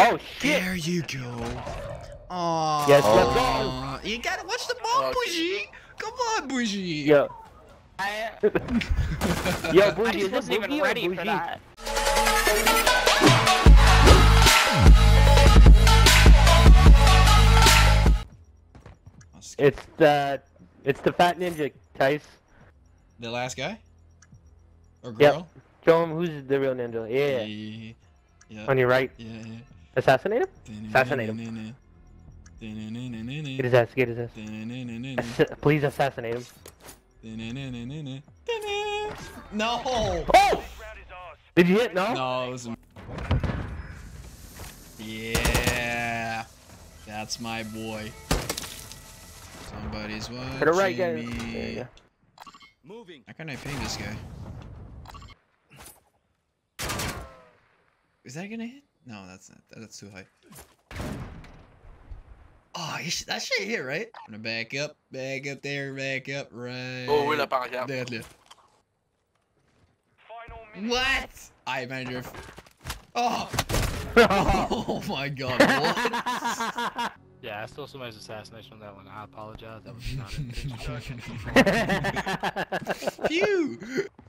Oh, oh shit! There you go. Aww. Yes, let's go. You gotta watch the ball, Bougie. Come on, Bougie. Yo, I, yo, Bougie, just is wasn't even or ready for Bougie? that. It's the, it's the fat ninja, Tice. The last guy? Or girl? Yep. Show him who's the real ninja. Yeah. Yeah. Yeah. On your right. Yeah. Assassinate him? Assassinate him. him. Get his ass. Get his ass. Ass- please assassinate him. No! Oh! Did you hit? No. No, it was. Yeah, that's my boy. Somebody's watching To the right, guys. Me. Moving. How can I ping this guy? Is that gonna hit? No, that's not. That's too high. Oh, you sh- that should hit, right? I'm gonna back up, back up there, back up, right. Oh oui, là par exemple. There, there. What? I manager. Oh! oh my god, what? Yeah, I stole somebody's assassination on that one. I apologize. That was not intentional. Phew!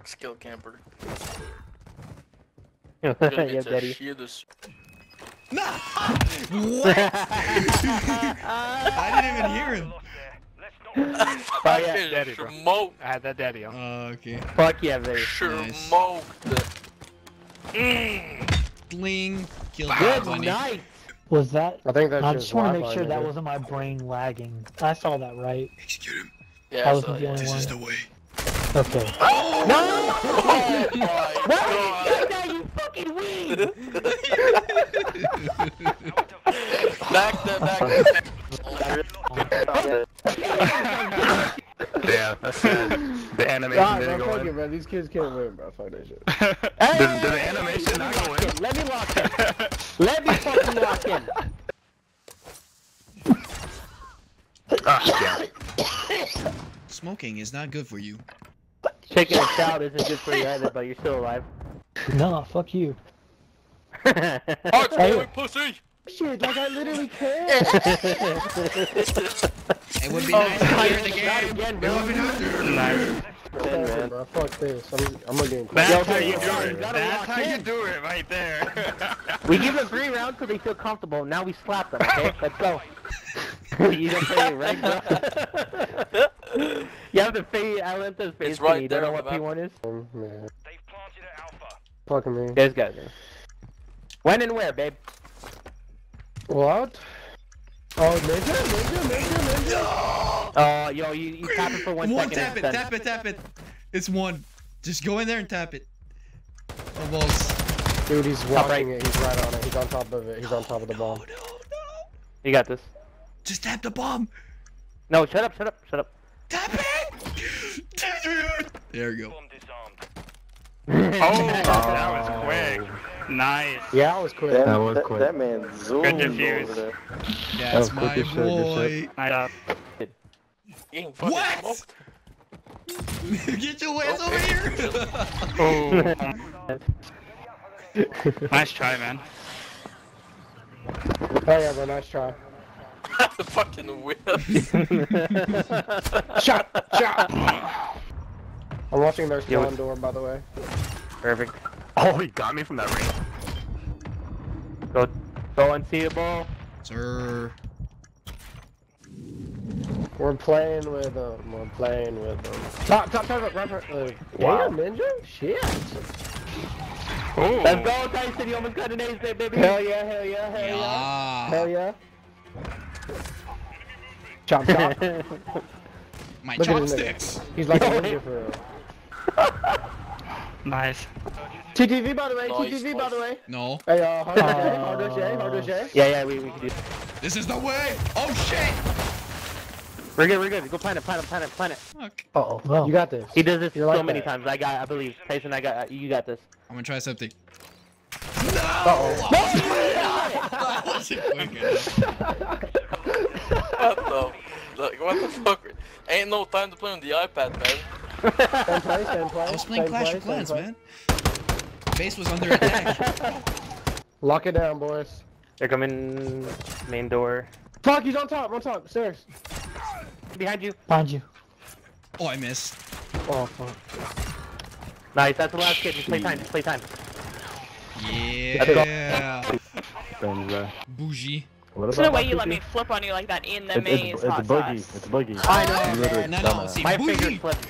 Skill camper. yeah, Je Daddy. chier dessus. What? I didn't even hear him. Fucking Daddy, bro. smoked. I had that daddy on. Oh, okay. Fuck yeah, Daddy. Smoked. Mm. Bling. Killed Good that bunny. night. Was that? I think that's I just just want to make sure that wasn't my brain lagging. I saw that right. Execute him. Yeah, I wasn't the yeah. only This one. is the way. Okay. Oh no! Oh my Why god. did you fucking win? Back to back. Yeah, that's good. The animation Nah, didn't go in. it, man. These kids can't win, bro. Fuck that shit. Hey, Did, did the animation not go in? Let me lock in. Let me fucking lock in. Ah, yeah. Smoking is not good for you. Taking a shout isn't good for you either, but you're still alive. No, fuck you. Arch boy, pussy. Shit, like I literally can. It would be Oh, nice to hear the game. again, It bro. would be nice. Nice. Fuck, bro. Fuck this. I'm, I'm gonna get in That's Yo, how you yo, do you it. gotta That's lock how you do it right there. We give them three rounds so they feel comfortable. Now we slap them, okay? Let's go. you don't play it right, bro? you have to fade Alanta's face. It's right you don't know what P1 is? Um, man. Fucking me. There's guys there. When and where, babe? What? Oh, ninja, ninja, ninja, ninja. Oh, yo, you, you tap it for one One second tap it, tap it, tap it. It's one. Just go in there and tap it. Oh, Almost. Dude, he's Top watching it. He's right on it. He's on top of it. He's on top of the No, bomb. no, no. You got this. Just tap the bomb. No, shut up, shut up, shut up. Tap it. There we go. oh, that was quick. Nice. Yeah, I was quick. That was quick. That man zoomed Good over there. That's was my quick as shit, boy. Nice job. What? Get your ass over here. Oh, nice try, man. Hell yeah, bro. Nice try. the fucking whip. Shot! Shot! I'm watching their Yo, spawn door, by the way. Perfect. Oh, he got me from that ring. Go, go unseeable. Sir. We're playing with them. We're playing with them. Top, top, top, top, top, uh, Wow. Damn, ninja? Shit. Oh. Let's go, Tyson. You almost got an ace there, baby. Hell yeah, hell yeah, hell yeah. Yeah. Hell yeah. Chop, chop. My Look at his nigga. chopsticks. He's like a ninja for real. Nice. TTV, by the way. Nice, TTV, by the way. No. Hey, uh, hard to J, hard to J, hard to J. Yeah, yeah, we, we can do This is the way. Oh shit. We're good, we're good. Go planet, planet, planet, planet. Fuck. Uh oh. Well. You got this. He does this You're so like many that. times. I got, I believe. Tyson, I got, uh, you got this. I'm gonna try something. Uh-oh. That wasn't quick enough. What the? Like, what the fuck? Ain't no time to play on the iPad, man. Same play, same play. I was playing Clash of Clans, man. Base was under attack. Lock it down, boys. They're coming main door. Fuck, he's on top, on top, stairs. Behind you. Behind you. Oh, I missed. Oh, fuck. Nice, that's the last kid. Just play time, just play time. Yeah. Thumbs. Bougie. What There's no way you let me flip on you like that in the It's, maze, it's, it's a hot boogie. It's a boogie. I know, You literally No, no, see, My bougie. fingers slipped.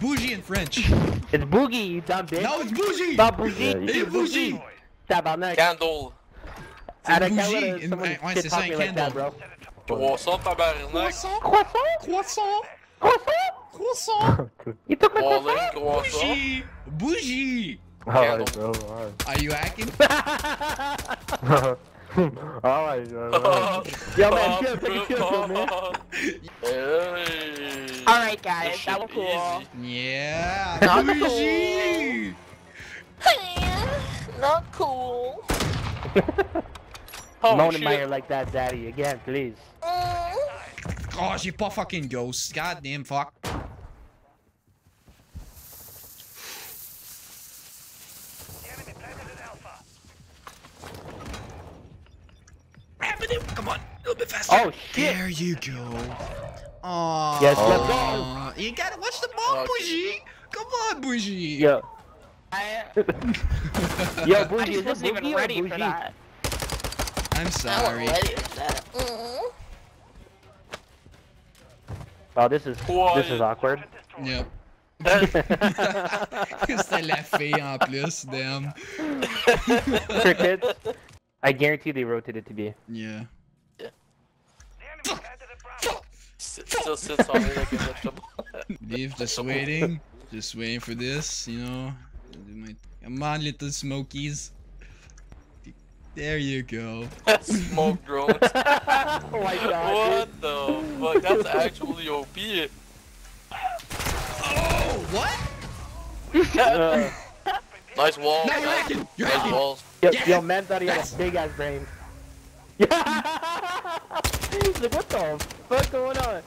Bougie in French. It's boogie, you dumb bitch. No, it's bougie. Stop bougie. Yeah, you- Hey, bougie. Stop on next. Candle. And I bougie. can't In- ouais, c'est ça, me un like that, candle. bro. Croissant, tabarnak. Croissant. Croissant? Croissant. Croissant? Croissant. You took croissant? croissant. Bougie. Bougie. Alright, bro. Alright. Are you hacking? Alright, bro. alright. Yo, man, chill, take a chill, chill, man. Hey. Alright, guys, shit that was cool. easy. Yeah. Not Bougie. Not cool. Oh, Moan in my ear like that, daddy. Again, please. Mm. Oh, j'ai pas fucking ghost. God damn fuck. Come on, a little bit faster. Oh, shit. There you go. Oh, Yes, let's go. You gotta watch the ball, Okay. Bougie. Come on, Bougie. Yo, I... Yo, Bougie, I wasn't even ready for that. I'm sorry. I Oh, this is this is awkward. Yep. C'était la fille en plus, damn. For kids, I guarantee they rotated it to be. Yeah. Sit- Still sits on it like a vegetable. Leave, just waiting. Just waiting for this, you know. Do my- Come on, little smokies. There you go. Smoke drones. oh my god. What the fuck? That's actually OP. Oh, what? dude. Uh, Nice wall. No, you're man. hacking! You're Nice hacking! walls. yo, Yes! yo, man thought he had Yes! a big ass brain. He's like, what the fuck going on?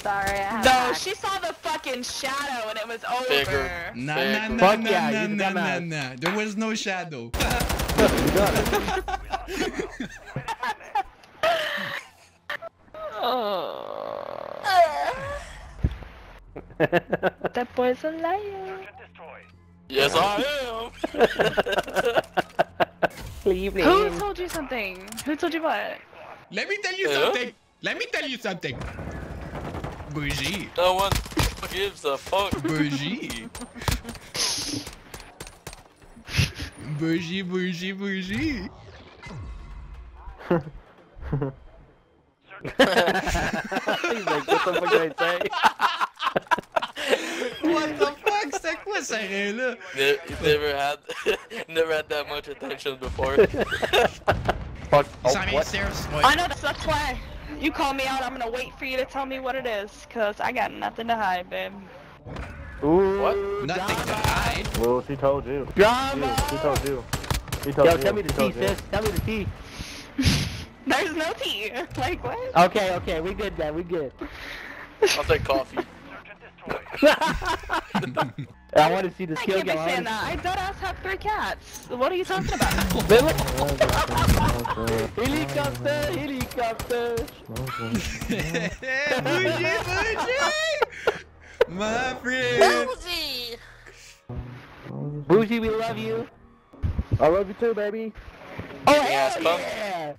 Sorry, I had No, that. she saw the fucking shadow and it was over. Figure. Nah, Fake. nah, nah, Fuck nah, yeah, nah, nah, nah, nah. There was no shadow. That boy's a liar. Yes, I am. Evening. Who told you something? Who told you what? Let me tell you Yeah? something. Let me tell you something. Bougie. no one gives a fuck. Bougie. bougie, bougie, bougie. He's like, what the fuck did I say? What the fuck? C'était quoi ça là? Ne- never had, never had that much attention before. Fuck. He's Oh, on me what? stairs. I know that's, that's why. You call me out, I'm gonna wait for you to tell me what it is, cause I got nothing to hide, babe. Ooh, What? Nothing to hide. Well, she told you. Drama. She, she told you. She told Yo, you. tell me the She tea, told you. sis. Tell me the tea. There's no tea. Like what? Okay, okay, we good then, we good. I'll take coffee. I want to see the I skill can't be saying that. I dead ass have three cats. What are you talking about? helicopter, helicopter. bougie, bougie. My friend. Bougie, we love you. I love you too, baby. Oh, Yes, hell yeah.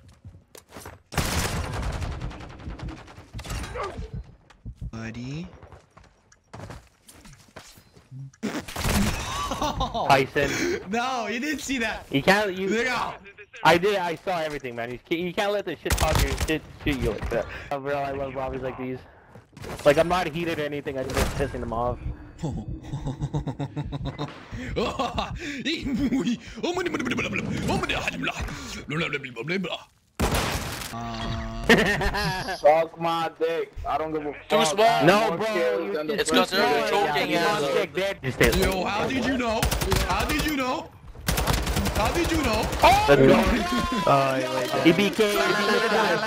Buddy. Tyson. No, you didn't see that. You can't, you, Look out. I did, I saw everything, man. You can't, you can't let the shit talk your shit shoot you like that. Oh, bro, I love lobbies like these. Like, I'm not heated or anything, I'm just pissing them off. Uh, Suck my dick. I don't give a fuck. Too small. No, bro, you're just It's 'cause they're too small. choking Yeah, us. you want dick, bitch. Just stay Yo, how did you know? How did you know? How did you know? Let's go. EBK, EBK,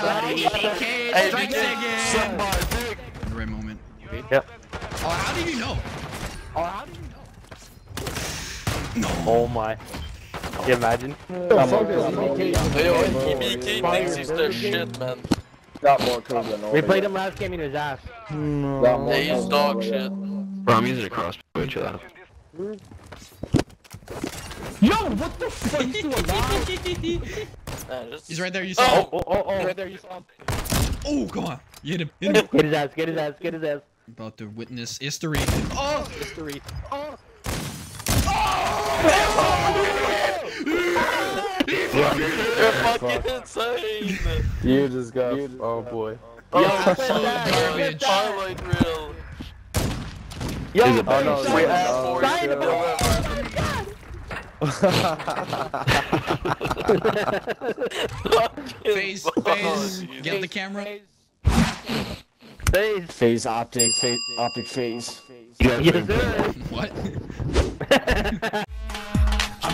buddy. Hey, strikes BK, again. suck my dick. In the right moment. Yep. Oh, how did you know? Oh, how did you know? No. Oh my. You imagine? Hey, yo, EBK thinks he's the shit, man. Got more kills than We played him last game in his ass. Got Yeah, he's dog shit. Bro, I'm using a crossbow. Chill out. Yo, what the fuck? He's still alive. Man, just... He's right there. You oh. saw. him. Oh, oh, oh, right there, you saw him. Oh, come on. You hit him. Hit him. Get his ass, get his ass, get his ass. About to witness history. Oh, history. Oh. You're fucking insane! You just got. Oh boy. Oh, Yo, shit, flip that, man. flip that. Highlight reel. Yo, Is it- Oh no, We wait, asked oh, for to Face, face. Get the camera. Face. Phase optic, phase, optic phase. Yes. What?